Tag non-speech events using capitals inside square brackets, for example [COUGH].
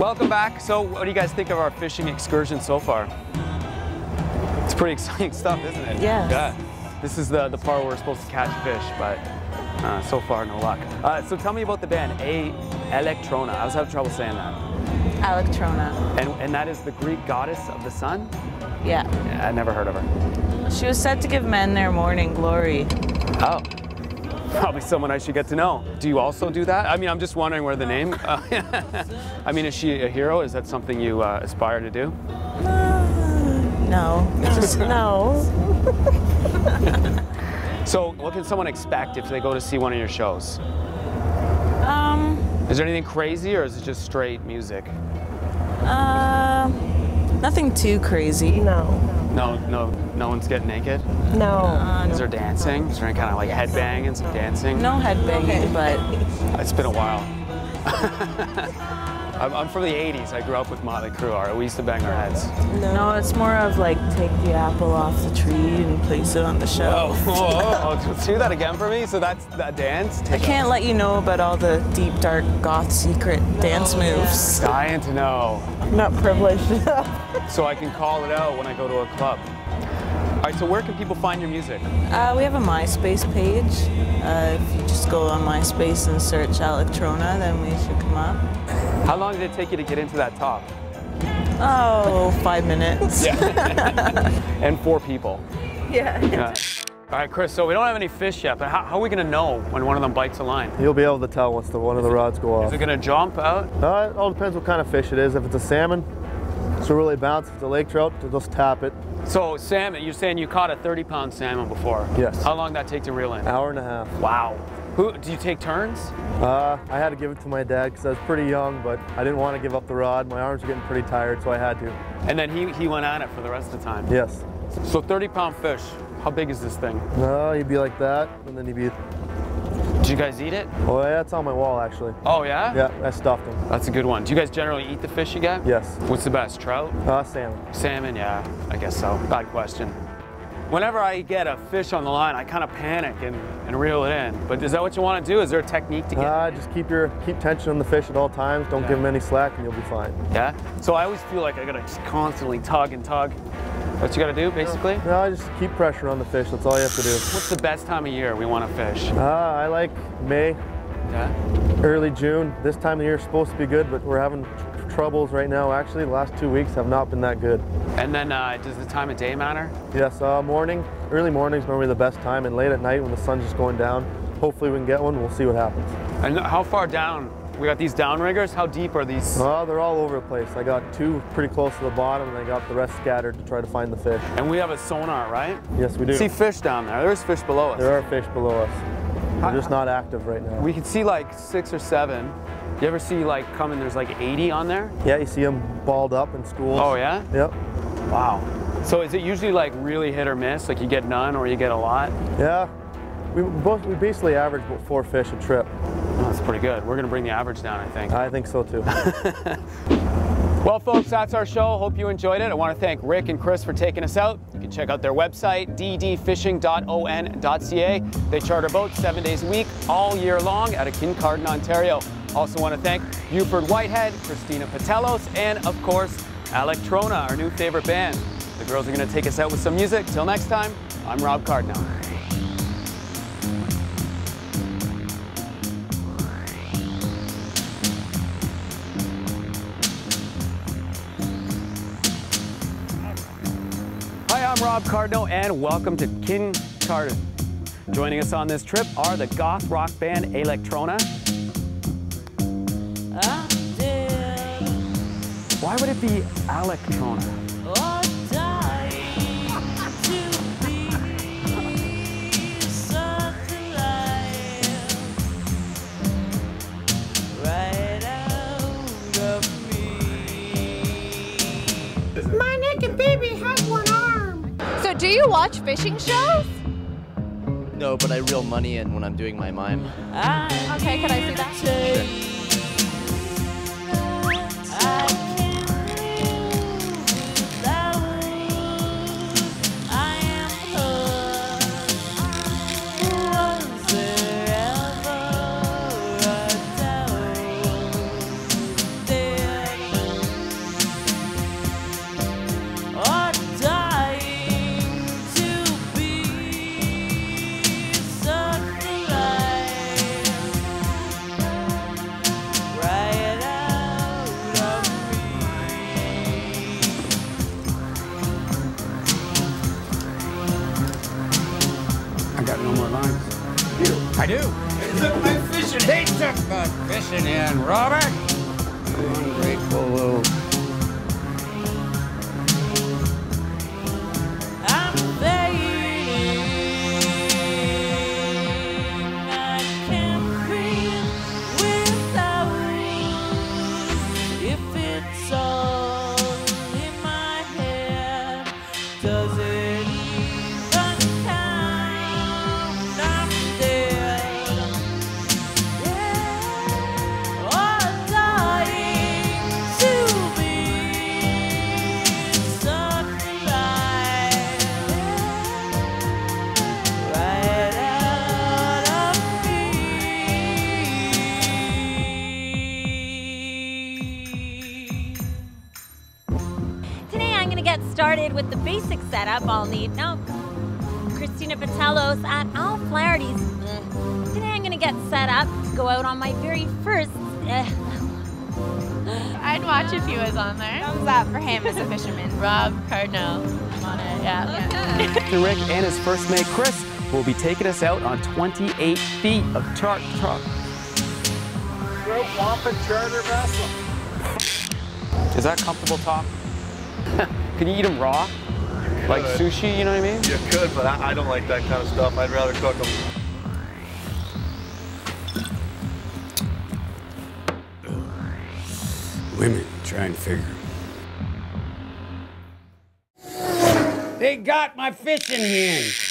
Welcome back. So, what do you guys think of our fishing excursion so far? It's pretty [LAUGHS] exciting stuff, isn't it? Yes. Yeah. This is the, the part where we're supposed to catch fish, but uh, so far, no luck. Uh, so, tell me about the band, A Electrona. I was having trouble saying that. Alectrona. And, and that is the Greek goddess of the sun? Yeah. Yeah, I never heard of her. She was said to give men their morning glory. Oh. Probably someone I should get to know. Do you also do that? I mean, I'm just wondering where the name. Uh, [LAUGHS] I mean, is she a hero? Is that something you uh, aspire to do? No. Just no. [LAUGHS] So, what can someone expect if they go to see one of your shows? Um, Is there anything crazy, or is it just straight music? uh, nothing too crazy. No. No, no, no one's getting naked. No. Uh, Is there dancing? Is there any kind of like headbang and some dancing? no headbanging, but It's been a while. [LAUGHS] I'm, I'm from the 80s. I grew up with Motley Crue. All right, we used to bang our heads. no, it's more of like take the apple off the tree and place it on the shelf. Oh, oh, do that again for me. So that's that dance. I can't let you know about all the deep, dark, goth secret dance oh, moves. Dying to know, I'm Not privileged enough. so I can call it out when I go to a club. All right. So where can people find your music? Uh, we have a MySpace page. Uh, if you just go on MySpace and search Alectrona, then we should come up. How long did it take you to get into that top? Oh, five minutes. Yeah. [LAUGHS] And four people. Yeah. Yeah. All right, Chris. So we don't have any fish yet, but how, how are we gonna know when one of them bites a line? You'll be able to tell once the one of the rods go off. Is it gonna jump out? Uh, it all depends what kind of fish it is. If it's a salmon, a really bounce. If it's a lake trout, they'll just tap it. So salmon, you're saying you caught a 30 pound salmon before? Yes. How long did that take to reel in? Hour and a half. Wow. Who, do you take turns? Uh, I had to give it to my dad because I was pretty young, but I didn't want to give up the rod. My arms were getting pretty tired, so I had to. And then he, he went at it for the rest of the time. Yes. So 30 pound fish, how big is this thing? No, he'd be like that, and then he'd be. Did you guys eat it? Well, that's on my wall actually. Oh yeah? Yeah, I stuffed him. That's a good one. Do you guys generally eat the fish you get? Yes. What's the best, trout? Uh, salmon. Salmon, yeah, I guess so. Bad question. Whenever I get a fish on the line, I kind of panic and, and reel it in. But is that what you want to do? Is there a technique to get? Uh, just keep your keep tension on the fish at all times. Don't give him any slack, and you'll be fine. yeah. So I always feel like I gotta just constantly tug and tug. What you gotta do, basically? No, I just keep pressure on the fish. That's all you have to do. What's the best time of year we want to fish? Uh, I like May, Yeah. early June. This time of year is supposed to be good, but we're having troubles right now. Actually, the last two weeks have not been that good. And then uh, does the time of day matter? Yes, uh, morning, early morning is normally the best time, and late at night when the sun's just going down. Hopefully we can get one. We'll see what happens. And how far down? We got these downriggers. How deep are these? Uh, they're all over the place. I got two pretty close to the bottom, and I got the rest scattered to try to find the fish. And we have a sonar, right? Yes, we do. See fish down there. There's fish below us. There are fish below us. They're just not active right now. We can see like six or seven. You ever see like coming? There's like 80 on there. yeah, you see them balled up in schools. Oh yeah. Yep. Wow. So is it usually like really hit or miss? Like you get none or you get a lot? Yeah. We both we basically average about four fish a trip. Oh, that's pretty good. We're gonna bring the average down, I think. I think so too. [LAUGHS] Well, folks, that's our show. Hope you enjoyed it. I want to thank Rick and Chris for taking us out. You can check out their website, ddfishing.on.ca. They charter boats seven days a week, all year long, out of Kincardine, Ontario. Also want to thank Buford Whitehead, Christina Patelos, and of course, Alectrona, our new favorite band. The girls are going to take us out with some music. Till next time, I'm Rob Cardno. Rob Cardno, and welcome to Kincardine. Joining us on this trip are the goth rock band Alectrona. Why would it be Alectrona? You watch fishing shows? No, but I reel money in when I'm doing my mime. Ah, okay, can I see that? Was do. They took my fishing. They took my fishing in, Robert. Today I'm going to get started with the basic setup I'll need. Now, Christina Patelos at Al Flaherty's. Uh, Today I'm going to get set up to go out on my very first. Uh, I'd watch if he was on there. Thumbs up for him as a fisherman. [LAUGHS] Rob Cardno. I'm on it, yeah. Captain Rick and his first mate Chris will be taking us out on 28 feet of chart truck. Wampum charter vessel. Is that comfortable top? [LAUGHS] Can you eat them raw? Like sushi, you know what I mean? You could, but I, I don't like that kind of stuff. I'd rather cook them. Women try and figure. They got my fishing hen.